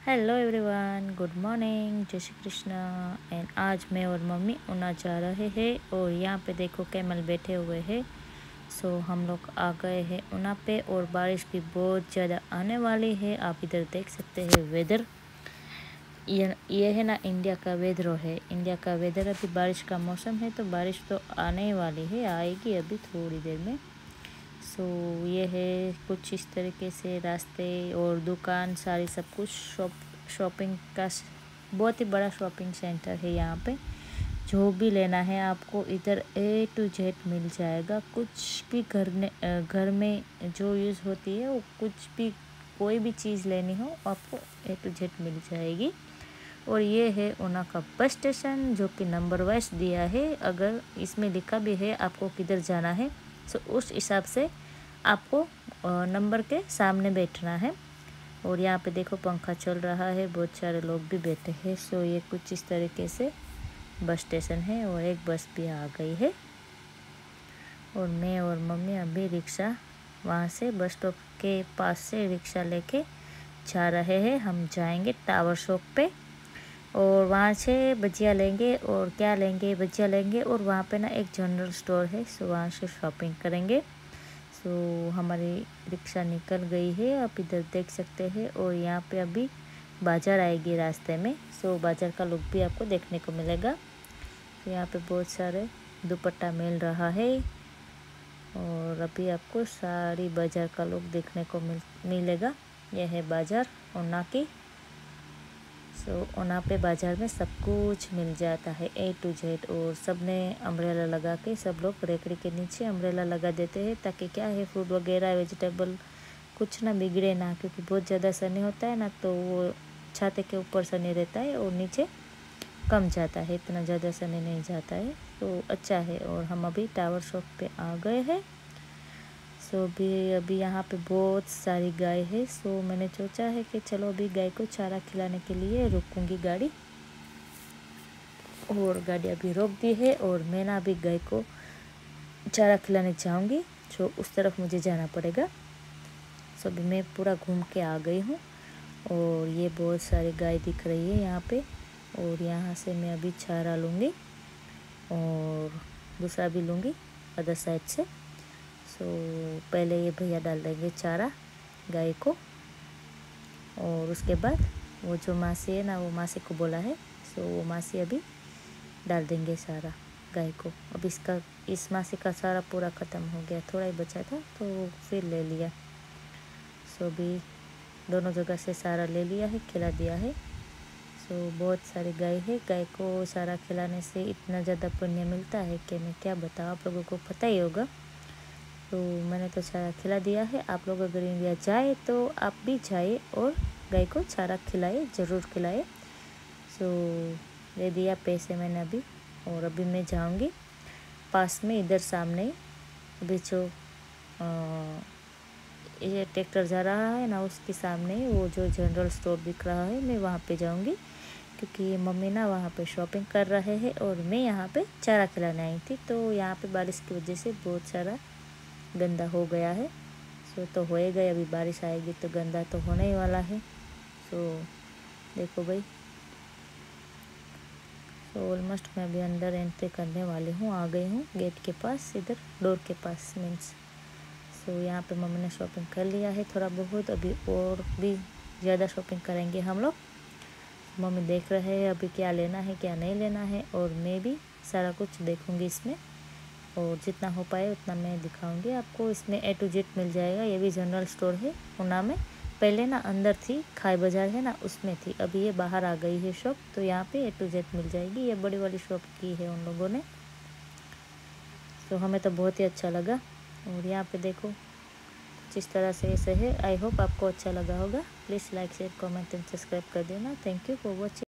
Hello everyone good morning जय Shri Krishna. And आज मैं और मम्मी उना जा रहे हैं और यहाँ पे देखो कैमल बैठे हुए हैं। सो हम लोग आ गए हैं उना पे और बारिश भी बहुत ज़्यादा आने वाली है। आप इधर देख सकते हैं वेदर ये ये है ना इंडिया का वेदर है। इंडिया का वेदर अभी बारिश का मौसम है तो बारिश तो आने वाली है, आएगी अभी थोड़ी देर में। सो ये है कुछ इस तरीके से रास्ते और दुकान, सारी सब कुछ। शॉप, शॉपिंग का बहुत ही बड़ा शॉपिंग सेंटर है यहाँ पे। जो भी लेना है आपको इधर ए टू जेड मिल जाएगा। कुछ भी घर ने घर में जो यूज़ होती है, वो कुछ भी, कोई भी चीज़ लेनी हो, आपको ए टू जेड मिल जाएगी। और ये है ओना का बस स्टेशन, जो कि नंबर वाइज दिया है। अगर इसमें लिखा भी है आपको किधर जाना है, सो उस हिसाब से आपको नंबर के सामने बैठना है। और यहाँ पे देखो पंखा चल रहा है, बहुत सारे लोग भी बैठे हैं। सो ये कुछ इस तरीके से बस स्टेशन है और एक बस भी आ गई है। और मैं और मम्मी अभी रिक्शा वहाँ से बस स्टॉप के पास से रिक्शा लेके जा रहे हैं। हम जाएँगे टावर शॉप पे और वहाँ से भजिया लेंगे और क्या लेंगे, भजिया लेंगे और वहाँ पे ना एक जनरल स्टोर है, सो वहाँ से शॉपिंग करेंगे। सो हमारी रिक्शा निकल गई है, आप इधर देख सकते हैं और यहाँ पे अभी बाज़ार आएगी रास्ते में, सो बाज़ार का लुक भी आपको देखने को मिलेगा। तो यहाँ पे बहुत सारे दुपट्टा मिल रहा है और अभी आपको सारी बाज़ार का लुक देखने को मिल, मिलेगा। यह है बाज़ार और ना की। सो so, वहाँ पे बाज़ार में सब कुछ मिल जाता है ए टू जेड और सबने अम्ब्रेला लगा के सब लोग रेकड़ी के नीचे अम्ब्रेला लगा देते हैं ताकि क्या है फ्रूट वगैरह वेजिटेबल कुछ ना बिगड़े ना क्योंकि बहुत ज़्यादा सनी होता है ना तो वो छाते के ऊपर सनी रहता है और नीचे कम जाता है इतना ज़्यादा सनी नहीं जाता है। तो अच्छा है और हम अभी टावर शॉप पे आ गए हैं। सो अभी अभी यहाँ पे बहुत सारी गाय है, सो मैंने सोचा है कि चलो अभी गाय को चारा खिलाने के लिए रुकूँगी गाड़ी। और गाड़ी अभी रोक दी है और मैं ना अभी गाय को चारा खिलाने जाऊँगी, जो उस तरफ़ मुझे जाना पड़ेगा। सो अभी मैं पूरा घूम के आ गई हूँ और ये बहुत सारी गाय दिख रही है यहाँ पे और यहाँ से मैं अभी चारा लूँगी और दूसरा भी लूँगी अदर साइड से। सो पहले ये भैया डाल देंगे चारा, गाय को। और उसके बाद वो जो मासी है ना, वो मासी को बोला है, सो वो मासी अभी डाल देंगे सारा गाय को। अब इसका, इस मासी का सारा पूरा ख़त्म हो गया, थोड़ा ही बचा था तो फिर ले लिया। सो अभी दोनों जगह से सारा ले लिया है, खिला दिया है। सो बहुत सारी गाय है, गाय को सारा खिलाने से इतना ज़्यादा पुण्य मिलता है कि मैं क्या बताऊँ, आप लोगों को पता ही होगा। तो मैंने तो चारा खिला दिया है। आप लोग अगर इंडिया जाए तो आप भी जाइए और गाय को चारा खिलाए, ज़रूर खिलाए। सो दे दिया पैसे मैंने अभी और अभी मैं जाऊँगी। पास में इधर सामने अभी जो ये ट्रैक्टर जा रहा है ना, उसके सामने वो जो जनरल स्टोर दिख रहा है, मैं वहाँ पे जाऊँगी। क्योंकि मम्मी ना वहाँ पे शॉपिंग कर रहे हैं और मैं यहाँ पे चारा खिलाने आई थी। तो यहाँ पे बारिश की वजह से बहुत सारा गंदा हो गया है। सो तो हो गए, अभी बारिश आएगी तो गंदा तो होने ही वाला है। सो, देखो भाई। सो ऑलमोस्ट मैं अभी अंदर एंट्री करने वाली हूँ, आ गई हूँ गेट के पास, इधर डोर के पास मीन्स सो, यहाँ पे मम्मी ने शॉपिंग कर लिया है थोड़ा बहुत, अभी और भी ज़्यादा शॉपिंग करेंगे हम लोग। मम्मी देख रहे हैं अभी क्या लेना है, क्या नहीं लेना है, और मैं भी सारा कुछ देखूँगी इसमें। और जितना हो पाए उतना मैं दिखाऊँगी आपको। इसमें ए टू जेड मिल जाएगा। ये भी जनरल स्टोर है ऊना में। पहले ना अंदर थी, खाई बाज़ार है ना, उसमें थी। अभी ये बाहर आ गई है शॉप तो यहाँ पे ए टू जेड मिल जाएगी। ये बड़ी वाली शॉप की है उन लोगों ने। तो हमें तो बहुत ही अच्छा लगा। और यहाँ पे देखो जिस तरह से ऐसे है। आई होप आपको अच्छा लगा होगा। Please like share comment and subscribe कर देना। Thank you for watching